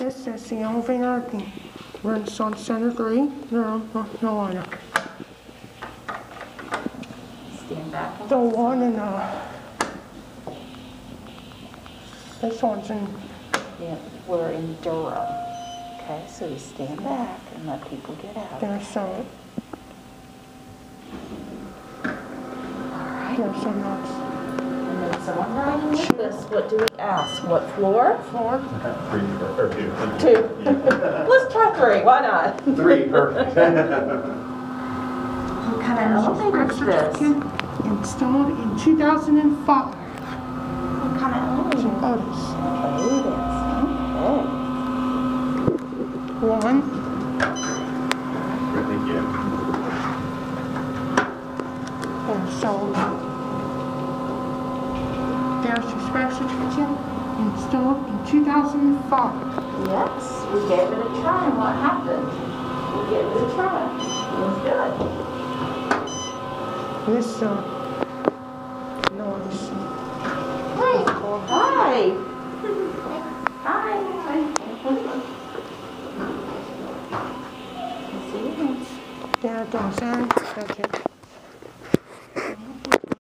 This is the elevator that runs on Center Three, North Carolina. Stand back. The one in, uh, this one's in, Yeah, we're in Durham. Okay, so you stand back and let people get out. there's some, All right. there's some nuts. And then someone this, what do we ask? What floor? Floor, Three, or two. Two. Let's try three, why not? Three, perfect. What kind of elevator is this? installed in 2005. What kind of It's elevator? an Otis. Oh, One, Thank you. and so there's your special certificate installed in 2005. Yes, we gave it a try and what happened? We gave it a try. It was good. This, uh, noise. Hi. Hi. Hi. See you. There goes in, that's it.